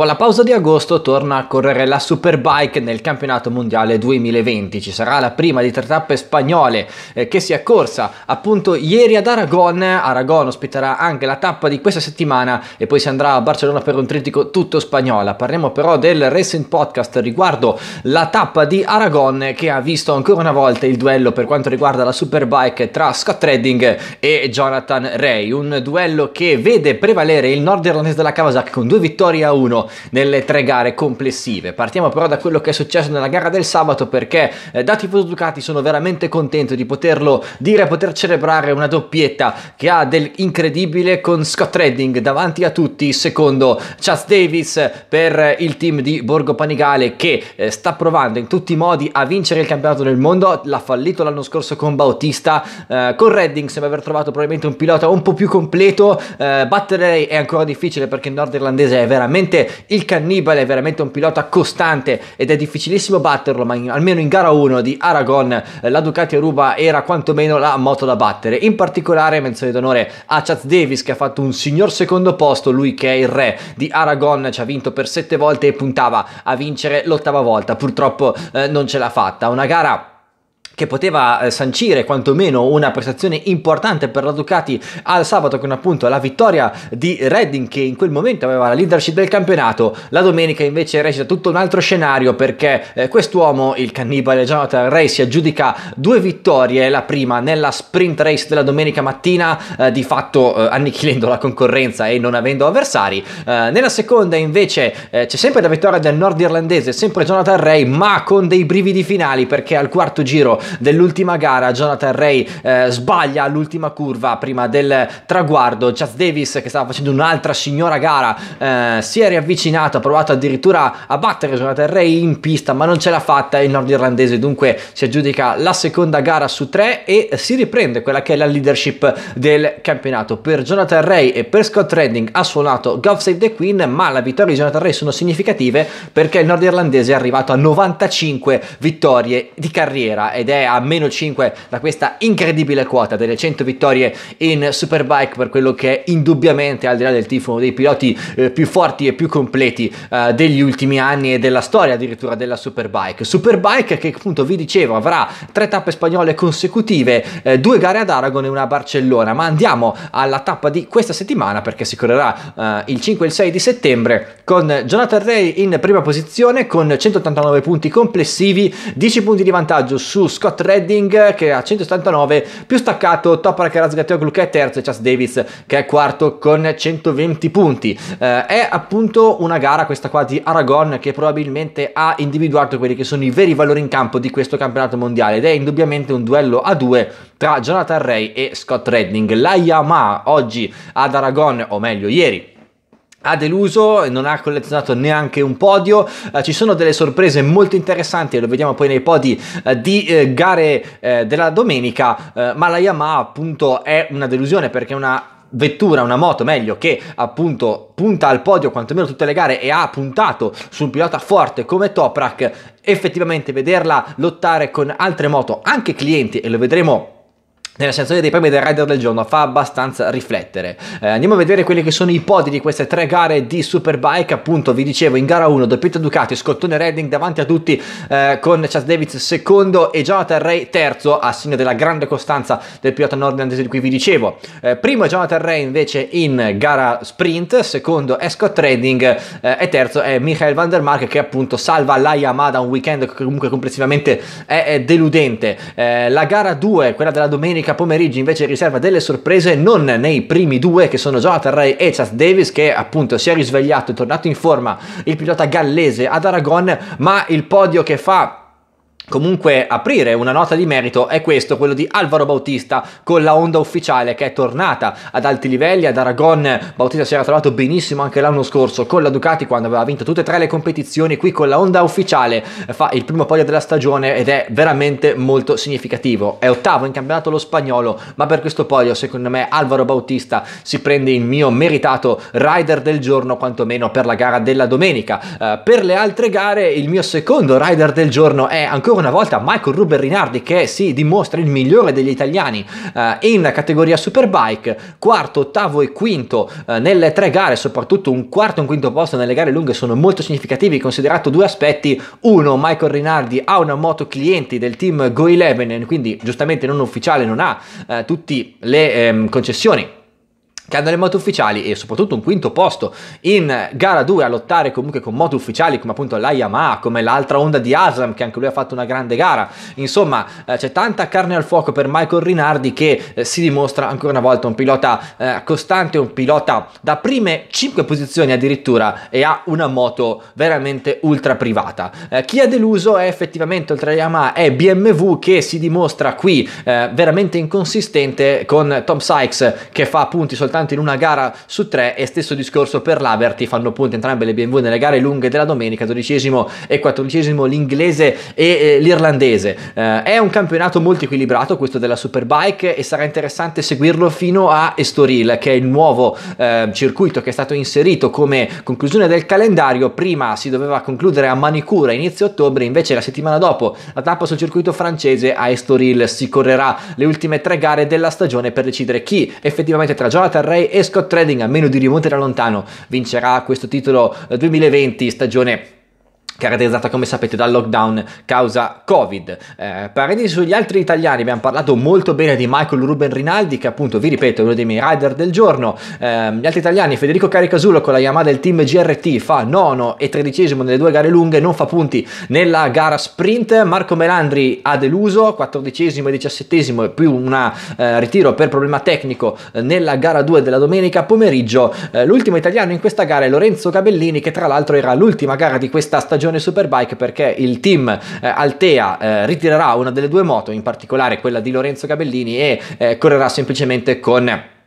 Dopo la pausa di agosto torna a correre la Superbike nel campionato mondiale 2020. Ci sarà la prima di tre tappe spagnole eh, che si è corsa appunto ieri ad Aragon. Aragon ospiterà anche la tappa di questa settimana e poi si andrà a Barcellona per un trittico tutto spagnola. Parliamo però del Racing Podcast riguardo la tappa di Aragon che ha visto ancora una volta il duello per quanto riguarda la Superbike tra Scott Redding e Jonathan Ray. Un duello che vede prevalere il nord irlandese della Kawasaki con due vittorie a uno nelle tre gare complessive. Partiamo però da quello che è successo nella gara del sabato perché eh, da tifoso Ducati sono veramente contento di poterlo dire, poter celebrare una doppietta che ha dell'incredibile con Scott Redding davanti a tutti, secondo Chas Davis per il team di Borgo Panigale che eh, sta provando in tutti i modi a vincere il campionato del mondo, l'ha fallito l'anno scorso con Bautista, eh, con Redding sembra aver trovato probabilmente un pilota un po' più completo, eh, battere è ancora difficile perché il nord irlandese è veramente il cannibale, è veramente un pilota costante ed è difficilissimo batterlo, ma in, almeno in gara 1 di Aragon eh, la Ducati Aruba era quantomeno la moto da battere. In particolare menzione d'onore a Chaz Davis che ha fatto un signor secondo posto, lui che è il re di Aragon, ci ha vinto per sette volte e puntava a vincere l'ottava volta, purtroppo eh, non ce l'ha fatta. Una gara che poteva eh, sancire quantomeno una prestazione importante per la Ducati al sabato con appunto la vittoria di Redding che in quel momento aveva la leadership del campionato. La domenica invece recita tutto un altro scenario perché eh, quest'uomo il cannibale Jonathan Ray si aggiudica due vittorie. La prima nella sprint race della domenica mattina eh, di fatto eh, annichilendo la concorrenza e non avendo avversari. Eh, nella seconda invece eh, c'è sempre la vittoria del nord irlandese sempre Jonathan Ray ma con dei brividi finali perché al quarto giro dell'ultima gara. Jonathan Ray eh, sbaglia all'ultima curva prima del traguardo. Chaz Davis che stava facendo un'altra signora gara eh, si è riavvicinato ha provato addirittura a battere Jonathan Ray in pista ma non ce l'ha fatta. Il nordirlandese dunque si aggiudica la seconda gara su tre e si riprende quella che è la leadership del campionato. Per Jonathan Ray e per Scott Redding ha suonato God Save the Queen ma le vittorie di Jonathan Ray sono significative perché il nordirlandese è arrivato a 95 vittorie di carriera ed è a meno 5 da questa incredibile quota delle 100 vittorie in Superbike per quello che è indubbiamente al di là del tifo dei piloti eh, più forti e più completi eh, degli ultimi anni e della storia addirittura della Superbike. Superbike che appunto vi dicevo avrà tre tappe spagnole consecutive, eh, due gare ad Aragon e una a Barcellona, ma andiamo alla tappa di questa settimana perché si correrà eh, il 5 e il 6 di settembre con Jonathan Ray in prima posizione con 189 punti complessivi, 10 punti di vantaggio su Scott Redding che ha 179 più staccato Toprak Razgatoglu che è terzo e Chas Davis che è quarto con 120 punti. Eh, è appunto una gara questa qua di Aragon che probabilmente ha individuato quelli che sono i veri valori in campo di questo campionato mondiale ed è indubbiamente un duello a due tra Jonathan Ray e Scott Redding. La Yamaha oggi ad Aragon o meglio ieri ha deluso, non ha collezionato neanche un podio, uh, ci sono delle sorprese molto interessanti lo vediamo poi nei podi uh, di uh, gare della domenica, ma la Yamaha appunto è una delusione perché è una vettura, una moto meglio che appunto punta al podio quantomeno tutte le gare e ha puntato su un pilota forte come Toprak, effettivamente vederla lottare con altre moto, anche clienti e lo vedremo nella sezione dei premi del rider del giorno fa abbastanza riflettere. Eh, andiamo a vedere quelli che sono i podi di queste tre gare di Superbike, appunto vi dicevo in gara 1 doppietta Ducati, Scottone Redding davanti a tutti eh, con Chas Davis secondo e Jonathan Ray terzo a segno della grande costanza del pilota nordlandese di cui vi dicevo. Eh, primo Jonathan Ray invece in gara sprint, secondo è Scott Redding eh, e terzo è Michael van der Mark che appunto salva la Yamaha da un weekend che comunque complessivamente è, è deludente. Eh, la gara 2, quella della domenica domenica pomeriggio invece riserva delle sorprese non nei primi due che sono Jonathan Ray e Chas Davis che appunto si è risvegliato, è tornato in forma il pilota gallese ad Aragon ma il podio che fa comunque aprire una nota di merito è questo, quello di Alvaro Bautista con la Honda ufficiale che è tornata ad alti livelli ad Aragon. Bautista si era trovato benissimo anche l'anno scorso con la Ducati quando aveva vinto tutte e tre le competizioni. Qui con la Honda ufficiale fa il primo podio della stagione ed è veramente molto significativo. È ottavo in campionato lo spagnolo, ma per questo podio secondo me Alvaro Bautista si prende il mio meritato rider del giorno, quantomeno per la gara della domenica. Uh, per le altre gare il mio secondo rider del giorno è ancora una volta Michael Ruben Rinardi che si dimostra il migliore degli italiani eh, in categoria Superbike, quarto, ottavo e quinto eh, nelle tre gare, soprattutto un quarto e un quinto posto nelle gare lunghe sono molto significativi, considerato due aspetti, uno Michael Rinardi ha una moto clienti del team Go11, quindi giustamente non ufficiale, non ha eh, tutte le ehm, concessioni che hanno le moto ufficiali e soprattutto un quinto posto in gara 2 a lottare comunque con moto ufficiali come appunto la Yamaha, come l'altra Honda di Aslam che anche lui ha fatto una grande gara. Insomma, eh, c'è tanta carne al fuoco per Michael Rinardi che eh, si dimostra ancora una volta un pilota eh, costante, un pilota da prime 5 posizioni addirittura e ha una moto veramente ultra privata. Eh, chi ha deluso è effettivamente oltre a Yamaha è BMW che si dimostra qui eh, veramente inconsistente con Tom Sykes che fa punti soltanto soltanto in una gara su tre e stesso discorso per l'Averty, fanno punti entrambe le BMW nelle gare lunghe della domenica, dodicesimo e quattordicesimo l'inglese e eh, l'irlandese. Eh, è un campionato molto equilibrato questo della Superbike e sarà interessante seguirlo fino a Estoril che è il nuovo eh, circuito che è stato inserito come conclusione del calendario, prima si doveva concludere a Manicura inizio ottobre, invece la settimana dopo la tappa sul circuito francese a Estoril si correrà le ultime tre gare della stagione per decidere chi effettivamente tra Jonathan Ray e Scott Trading, a meno di rimonte da lontano, vincerà questo titolo 2020 eh, stagione caratterizzata come sapete dal lockdown causa covid. Eh, parentesi sugli altri italiani abbiamo parlato molto bene di Michael Ruben Rinaldi che appunto vi ripeto è uno dei miei rider del giorno. Eh, gli altri italiani Federico Caricasulo con la Yamaha del team GRT fa nono e tredicesimo nelle due gare lunghe non fa punti nella gara sprint. Marco Melandri ha deluso quattordicesimo e diciassettesimo e più un eh, ritiro per problema tecnico eh, nella gara 2 della domenica pomeriggio. Eh, l'ultimo italiano in questa gara è Lorenzo Gabellini che tra l'altro era l'ultima gara di questa stagione stagione Superbike perché il team eh, Altea eh, ritirerà una delle due moto, in particolare quella di Lorenzo Gabellini e eh, correrà semplicemente con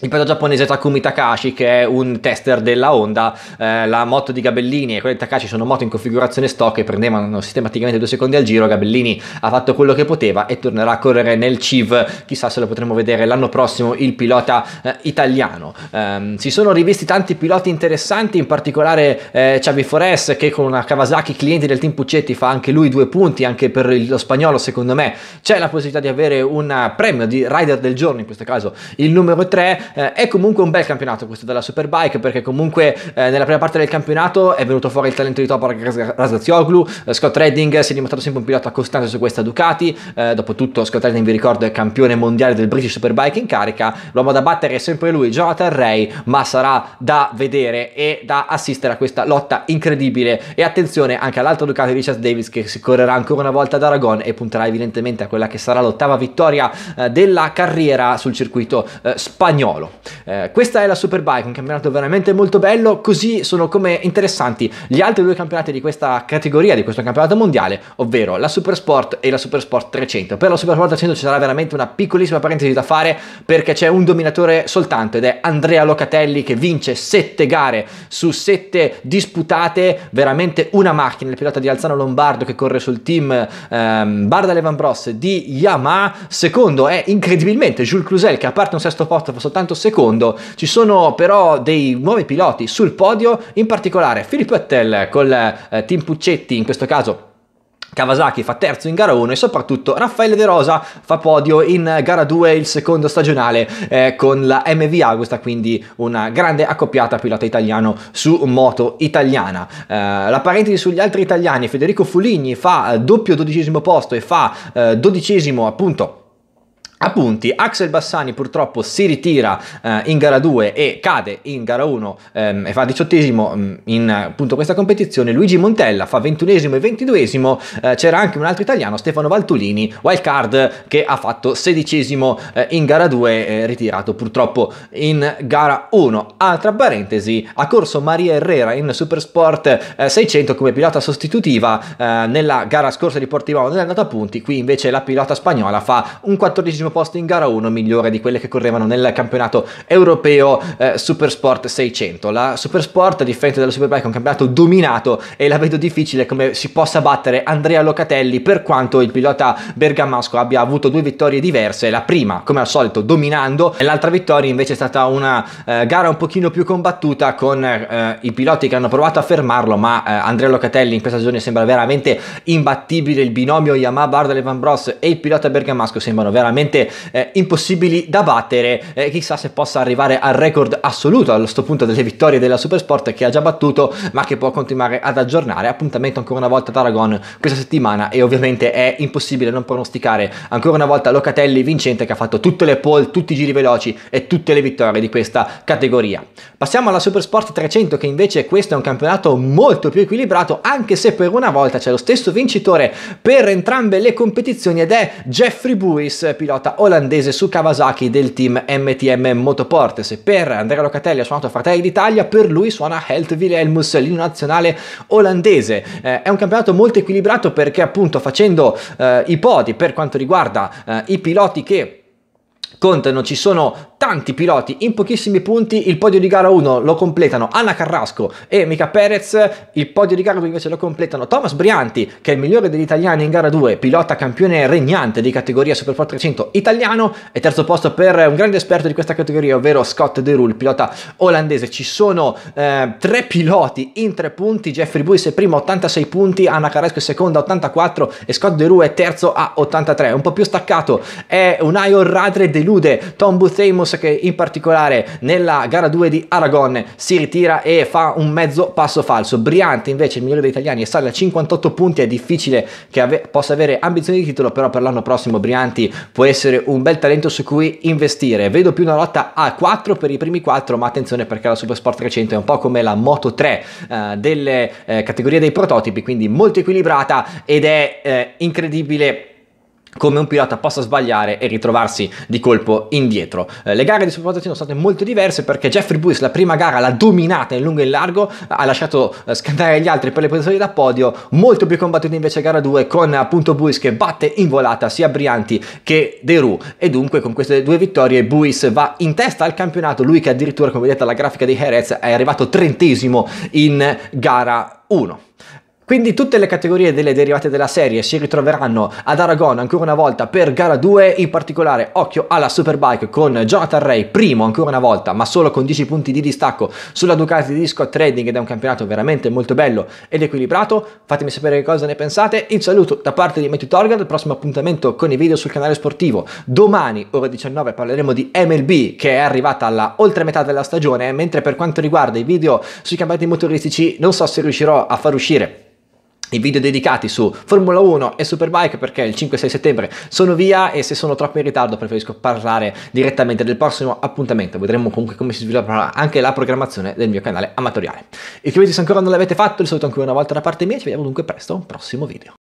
il pilota giapponese Takumi Takashi che è un tester della Honda, eh, la moto di Gabellini e quella di Takashi sono moto in configurazione stock e prendevano sistematicamente due secondi al giro, Gabellini ha fatto quello che poteva e tornerà a correre nel CIV, chissà se lo potremo vedere l'anno prossimo il pilota eh, italiano. Um, si sono rivisti tanti piloti interessanti, in particolare eh, Xavi Forés che con una Kawasaki clienti del team Puccetti fa anche lui due punti, anche per lo spagnolo secondo me. C'è la possibilità di avere un premio di rider del giorno, in questo caso il numero 3 eh, è comunque un bel campionato questo della Superbike perché comunque eh, nella prima parte del campionato è venuto fuori il talento di Topor Razzazioglu, eh, Scott Redding si è dimostrato sempre un pilota costante su questa Ducati, eh, dopotutto Scott Redding vi ricordo è campione mondiale del British Superbike in carica, l'uomo da battere è sempre lui, Jonathan Ray, ma sarà da vedere e da assistere a questa lotta incredibile. E attenzione anche all'altro Ducati Richard Davis che si correrà ancora una volta ad Aragon e punterà evidentemente a quella che sarà l'ottava vittoria eh, della carriera sul circuito eh, spagnolo. Eh, questa è la Superbike, un campionato veramente molto bello, così sono come interessanti gli altri due campionati di questa categoria, di questo campionato mondiale, ovvero la Supersport e la Supersport 300. Per la Supersport 300 ci sarà veramente una piccolissima parentesi da fare perché c'è un dominatore soltanto ed è Andrea Locatelli che vince 7 gare su 7 disputate, veramente una macchina, il pilota di Alzano Lombardo che corre sul team ehm, Barda Levan Bros di Yamaha, secondo è incredibilmente Jules Cluzel che a parte un sesto posto fa soltanto soltanto secondo. Ci sono però dei nuovi piloti sul podio, in particolare Filippo Ettel col eh, team Puccetti, in questo caso Kawasaki fa terzo in gara 1 e soprattutto Raffaele De Rosa fa podio in gara 2 il secondo stagionale eh, con la MV Agusta quindi una grande accoppiata pilota italiano su moto italiana eh, la parentesi sugli altri italiani Federico Fuligni fa doppio dodicesimo posto e fa eh, dodicesimo appunto Appunti, Axel Bassani purtroppo si ritira eh, in gara 2 e cade in gara 1 ehm, e fa diciottesimo mm, in appunto questa competizione. Luigi Montella fa ventunesimo e ventiduesimo. Eh, c'era anche un altro italiano, Stefano Valtolini, wildcard, che ha fatto sedicesimo eh, in gara 2, eh, ritirato purtroppo in gara 1. Altra parentesi, ha corso Maria Herrera in Supersport 600 eh, come pilota sostitutiva eh, nella gara scorsa di Portimao non è andata a punti, qui invece la pilota spagnola fa un quattordicesimo posto in gara 1 migliore di quelle che correvano nel campionato europeo eh, Supersport 600. La Supersport, a differenza della Superbike, è un campionato dominato e la vedo difficile come si possa battere Andrea Locatelli per quanto il pilota bergamasco abbia avuto due vittorie diverse. La prima, come al solito, dominando, e l'altra vittoria invece è stata una eh, gara un pochino più combattuta con eh, i piloti che hanno provato a fermarlo, ma eh, Andrea Locatelli in questa stagione sembra veramente imbattibile. Il binomio Yamaha Bardal Van Bros e il pilota bergamasco sembrano veramente eh, impossibili da battere. Eh, chissà se possa arrivare al record assoluto a questo punto delle vittorie della Supersport che ha già battuto, ma che può continuare ad aggiornare. Appuntamento ancora una volta ad Aragon questa settimana e ovviamente è impossibile non pronosticare ancora una volta Locatelli vincente che ha fatto tutte le pole, tutti i giri veloci e tutte le vittorie di questa categoria. Passiamo alla Supersport 300 che invece questo è un campionato molto più equilibrato anche se per una volta c'è lo stesso vincitore per entrambe le competizioni ed è Jeffrey Buis, pilota olandese su Kawasaki del team MTM Motoportes. Per Andrea Locatelli ha suonato Fratelli d'Italia, per lui suona Helt Wilhelmus, l'inno nazionale olandese. Eh, è un campionato molto equilibrato perché appunto facendo eh, i podi per quanto riguarda eh, i piloti che contano, ci sono tanti piloti in pochissimi punti, il podio di gara 1 lo completano Anna Carrasco e Mica Perez, il podio di gara 2 invece lo completano Thomas Brianti che è il migliore degli italiani in gara 2, pilota campione regnante di categoria Superport 300 italiano e terzo posto per un grande esperto di questa categoria ovvero Scott De Rul, pilota olandese. Ci sono eh, tre piloti in tre punti, Jeffrey Buis è primo 86 punti, Anna Carrasco è seconda 84 e Scott De Rul è terzo a 83, un po' più staccato è un Ion Radre delude Tom Booth Amos che in particolare nella gara 2 di Aragon si ritira e fa un mezzo passo falso. Briante invece il migliore degli italiani e sale a 58 punti, è difficile che ave- possa avere ambizioni di titolo, però per l'anno prossimo Brianti può essere un bel talento su cui investire. Vedo più una lotta a 4 per i primi 4, ma attenzione perché la Supersport 300 è un po' come la Moto 3 eh, delle eh, categorie dei prototipi, quindi molto equilibrata ed è eh, incredibile come un pilota possa sbagliare e ritrovarsi di colpo indietro. Eh, le gare di supervalutazione sono state molto diverse perché Jeffrey Buis la prima gara l'ha dominata in lungo e in largo, ha lasciato eh, scandare gli altri per le posizioni da podio, molto più combattuta invece gara 2 con appunto Buis che batte in volata sia Brianti che De Ru e dunque con queste due vittorie Buis va in testa al campionato, lui che addirittura come vedete alla grafica di Jerez è arrivato trentesimo in gara 1. Quindi tutte le categorie delle derivate della serie si ritroveranno ad Aragon ancora una volta per gara 2, in particolare occhio alla Superbike con Jonathan Ray, primo ancora una volta, ma solo con 10 punti di distacco sulla Ducati di Scott Trading ed è un campionato veramente molto bello ed equilibrato. Fatemi sapere che cosa ne pensate. Il saluto da parte di Matthew Torgan, il prossimo appuntamento con i video sul canale sportivo. Domani, ore 19, parleremo di MLB che è arrivata alla oltre metà della stagione, mentre per quanto riguarda i video sui campionati motoristici non so se riuscirò a far uscire i video dedicati su Formula 1 e Superbike perché il 5-6 settembre sono via e se sono troppo in ritardo preferisco parlare direttamente del prossimo appuntamento. Vedremo comunque come si svilupperà anche la programmazione del mio canale amatoriale. Iscrivetevi se ancora non l'avete fatto, il saluto ancora una volta da parte mia, ci vediamo dunque presto a un prossimo video.